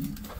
Mm-hmm.